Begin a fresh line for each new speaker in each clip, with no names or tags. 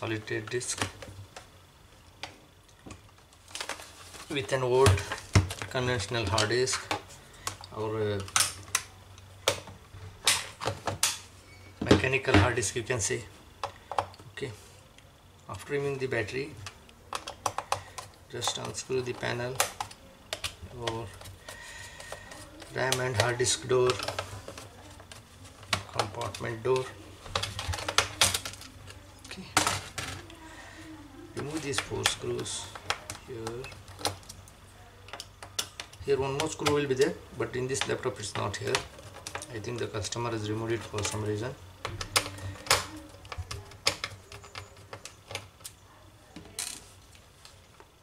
solid state disk with an old conventional hard disk. Or uh, mechanical hard disk you can say. Okay. After removing the battery just unscrew the panel. Or RAM and hard disk door compartment door remove these four screws here. Here one more screw will be there but in this laptop it's not here. I think the customer has removed it for some reason.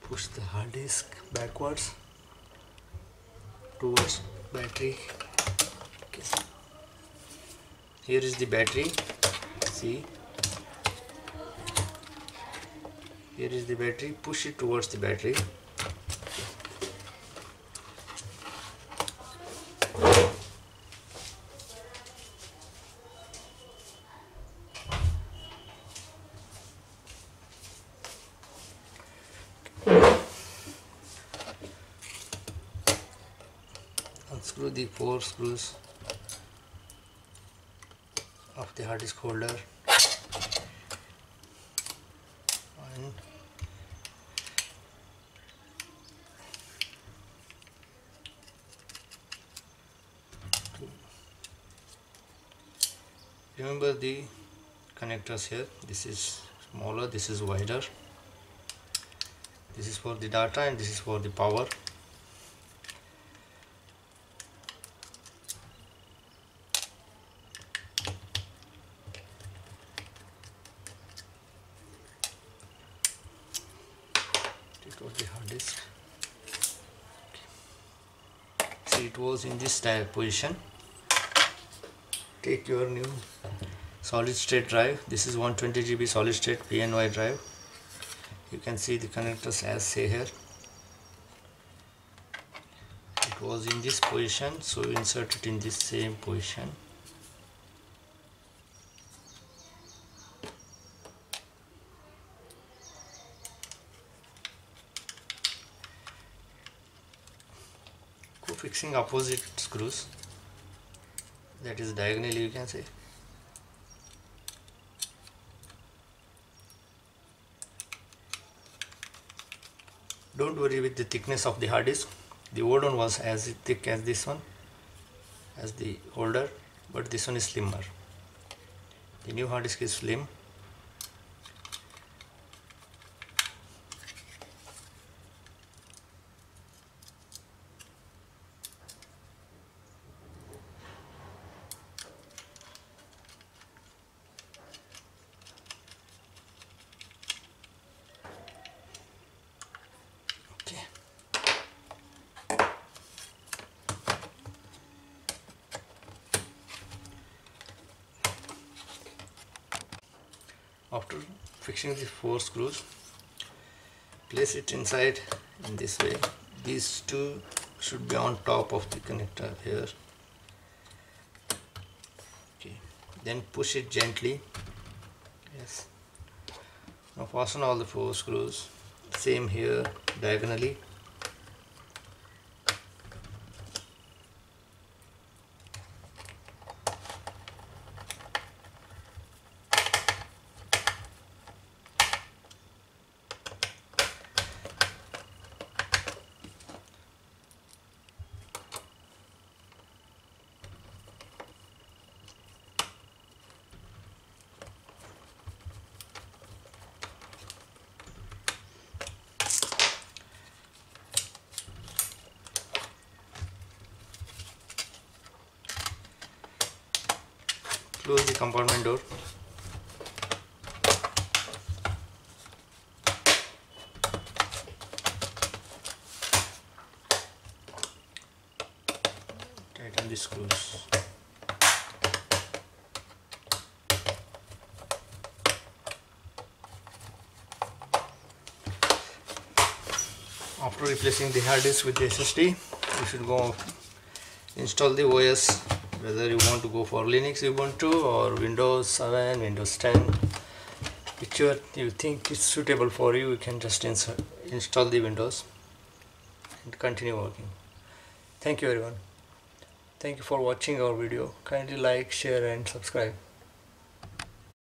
Push the hard disk backwards towards battery. Okay. here is the battery. See here is the battery. Push it towards the battery. Unscrew the four screws of the hard disk holder remember the connectors here? This is smaller this is wider. This is for the data and this is for the power. It was the disk. See it was in this position take your new solid state drive. This is 120 GB solid state PNY drive. You can see the connectors as say here. It was in this position so you insert it in this same position. Fixing opposite screws that is diagonally you can say. Don't worry with the thickness of the hard disk. The old one was as thick as this one as the holder but this one is slimmer. The new hard disk is slim okay after fixing the four screws. Place it inside in this way. These two should be on top of the connector here. Okay. Then push it gently. Yes. Now fasten all the four screws. Same here diagonally close the compartment door. Tighten the screws after replacing the hard disk with the SSD you should go install the OS whether you want to go for Linux Ubuntu or Windows 7 Windows 10 which whichever you think is suitable for you you can just install the windows and continue working. Thank you everyone. Thank you for watching our video. Kindly like share and subscribe